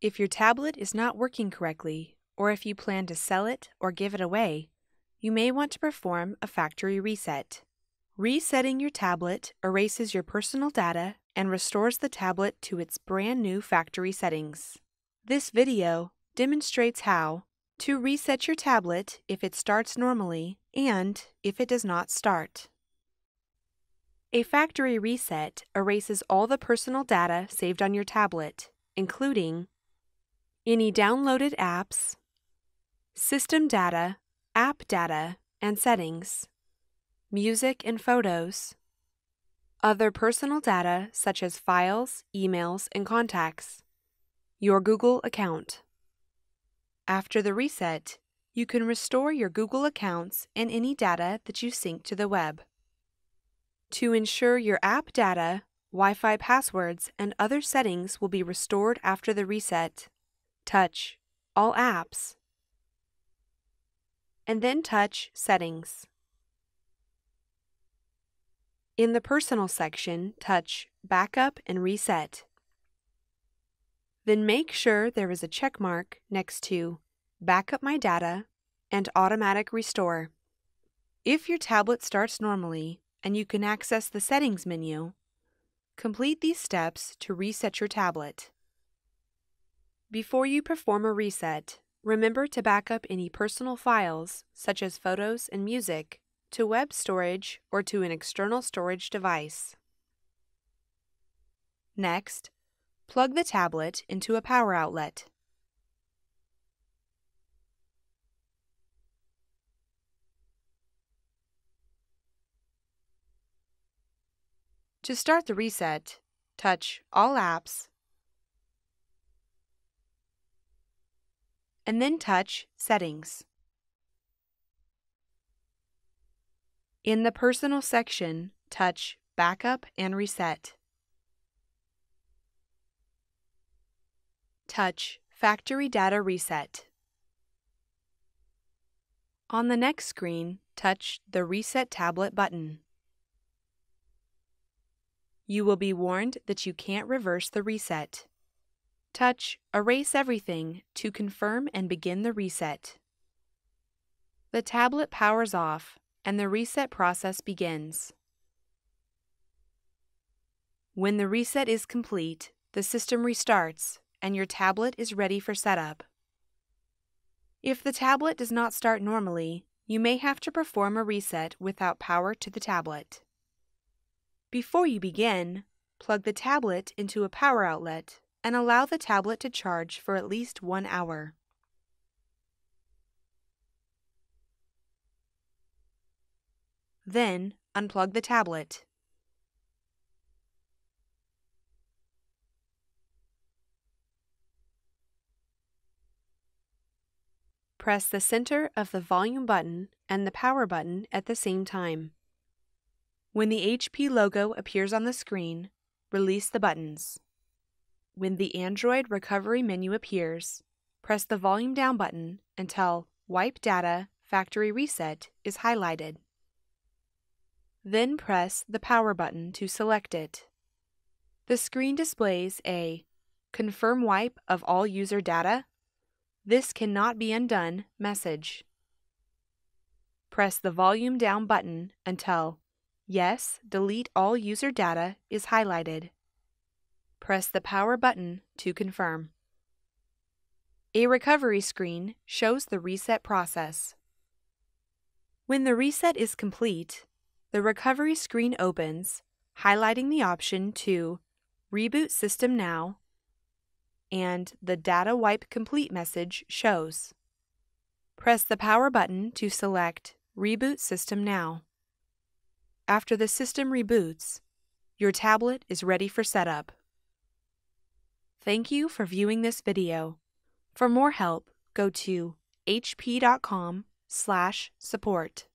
If your tablet is not working correctly, or if you plan to sell it or give it away, you may want to perform a factory reset. Resetting your tablet erases your personal data and restores the tablet to its brand new factory settings. This video demonstrates how to reset your tablet if it starts normally and if it does not start. A factory reset erases all the personal data saved on your tablet, including any downloaded apps, system data, app data, and settings, music and photos, other personal data such as files, emails, and contacts, your Google account. After the reset, you can restore your Google accounts and any data that you sync to the web. To ensure your app data, Wi Fi passwords, and other settings will be restored after the reset, touch All Apps and then touch Settings. In the Personal section, touch Backup and Reset. Then make sure there is a check mark next to Backup My Data and Automatic Restore. If your tablet starts normally and you can access the Settings menu, complete these steps to reset your tablet. Before you perform a reset, remember to back up any personal files, such as photos and music, to web storage or to an external storage device. Next, plug the tablet into a power outlet. To start the reset, touch All Apps and then touch Settings. In the Personal section, touch Backup and Reset. Touch Factory Data Reset. On the next screen, touch the Reset Tablet button. You will be warned that you can't reverse the reset. Touch Erase Everything to confirm and begin the reset. The tablet powers off and the reset process begins. When the reset is complete, the system restarts and your tablet is ready for setup. If the tablet does not start normally, you may have to perform a reset without power to the tablet. Before you begin, plug the tablet into a power outlet and allow the tablet to charge for at least one hour. Then, unplug the tablet. Press the center of the volume button and the power button at the same time. When the HP logo appears on the screen, release the buttons. When the Android recovery menu appears, press the volume down button until Wipe Data Factory Reset is highlighted. Then press the power button to select it. The screen displays a Confirm wipe of all user data. This cannot be undone message. Press the volume down button until Yes, delete all user data is highlighted. Press the power button to confirm. A recovery screen shows the reset process. When the reset is complete, the recovery screen opens, highlighting the option to Reboot System Now, and the Data Wipe Complete message shows. Press the power button to select Reboot System Now. After the system reboots, your tablet is ready for setup. Thank you for viewing this video. For more help, go to hp.com/support.